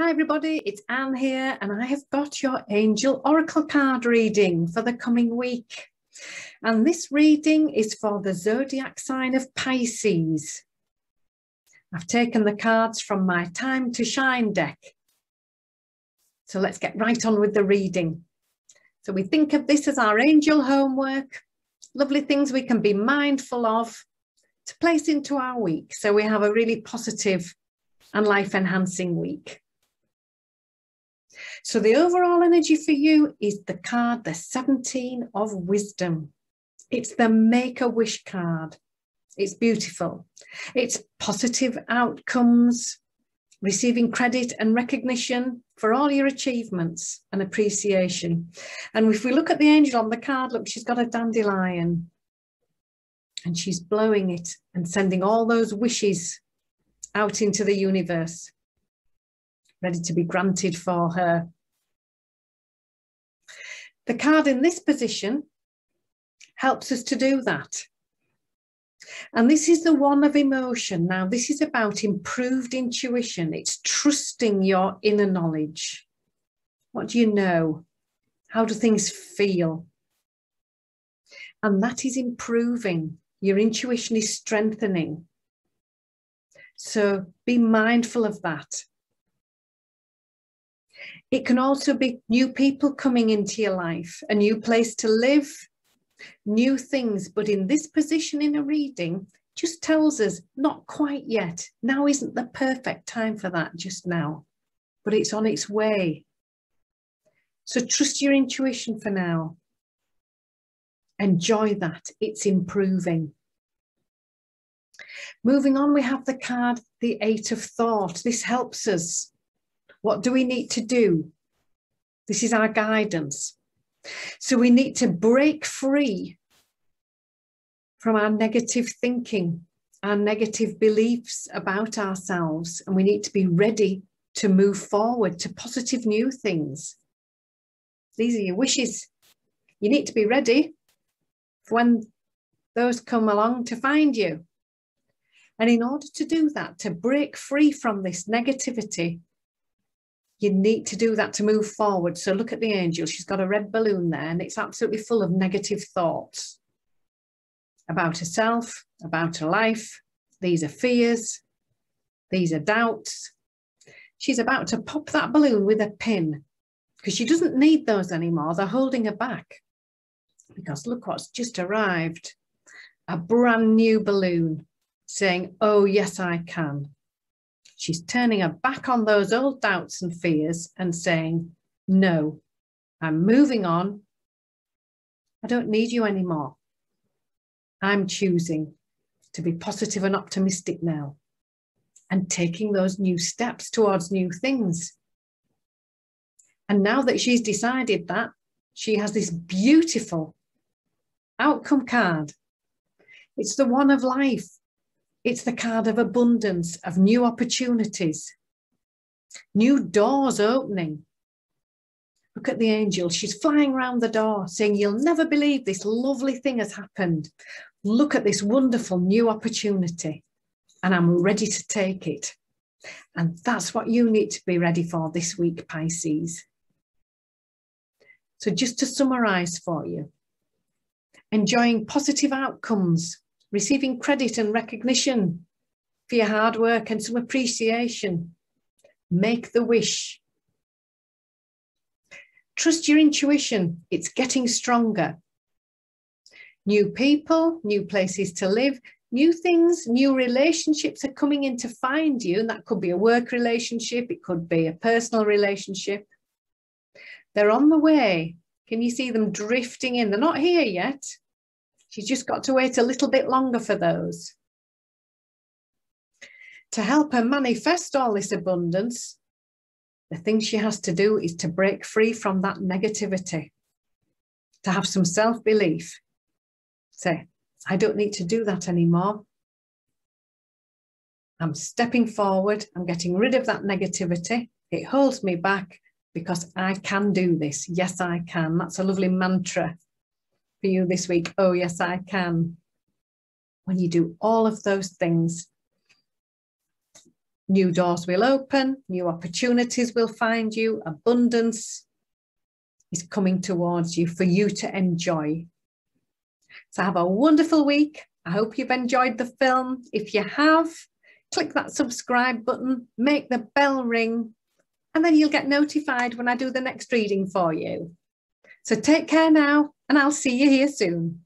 Hi everybody, it's Anne here and I have got your Angel Oracle card reading for the coming week. And this reading is for the zodiac sign of Pisces. I've taken the cards from my Time to Shine deck. So let's get right on with the reading. So we think of this as our angel homework, lovely things we can be mindful of to place into our week. So we have a really positive and life enhancing week. So the overall energy for you is the card, the 17 of wisdom. It's the make a wish card. It's beautiful. It's positive outcomes, receiving credit and recognition for all your achievements and appreciation. And if we look at the angel on the card, look, she's got a dandelion and she's blowing it and sending all those wishes out into the universe ready to be granted for her. The card in this position helps us to do that. And this is the one of emotion. Now, this is about improved intuition. It's trusting your inner knowledge. What do you know? How do things feel? And that is improving. Your intuition is strengthening. So be mindful of that. It can also be new people coming into your life, a new place to live, new things. But in this position in a reading, just tells us not quite yet. Now isn't the perfect time for that just now, but it's on its way. So trust your intuition for now. Enjoy that. It's improving. Moving on, we have the card, the Eight of Thought. This helps us what do we need to do? This is our guidance. So we need to break free from our negative thinking, our negative beliefs about ourselves, and we need to be ready to move forward to positive new things. These are your wishes. You need to be ready for when those come along to find you. And in order to do that, to break free from this negativity, you need to do that to move forward. So look at the angel. She's got a red balloon there and it's absolutely full of negative thoughts about herself, about her life. These are fears. These are doubts. She's about to pop that balloon with a pin because she doesn't need those anymore. They're holding her back because look what's just arrived. A brand new balloon saying, oh, yes, I can. She's turning her back on those old doubts and fears and saying, No, I'm moving on. I don't need you anymore. I'm choosing to be positive and optimistic now and taking those new steps towards new things. And now that she's decided that, she has this beautiful outcome card. It's the one of life. It's the card of abundance, of new opportunities, new doors opening. Look at the angel. She's flying around the door saying, You'll never believe this lovely thing has happened. Look at this wonderful new opportunity. And I'm ready to take it. And that's what you need to be ready for this week, Pisces. So, just to summarize for you, enjoying positive outcomes receiving credit and recognition for your hard work and some appreciation. Make the wish. Trust your intuition, it's getting stronger. New people, new places to live, new things, new relationships are coming in to find you. And that could be a work relationship, it could be a personal relationship. They're on the way. Can you see them drifting in? They're not here yet, She's just got to wait a little bit longer for those. To help her manifest all this abundance, the thing she has to do is to break free from that negativity, to have some self belief. Say, I don't need to do that anymore. I'm stepping forward. I'm getting rid of that negativity. It holds me back because I can do this. Yes, I can. That's a lovely mantra for you this week. Oh, yes, I can. When you do all of those things, New doors will open, new opportunities will find you, abundance is coming towards you for you to enjoy. So have a wonderful week. I hope you've enjoyed the film. If you have, click that subscribe button, make the bell ring, and then you'll get notified when I do the next reading for you. So take care now, and I'll see you here soon.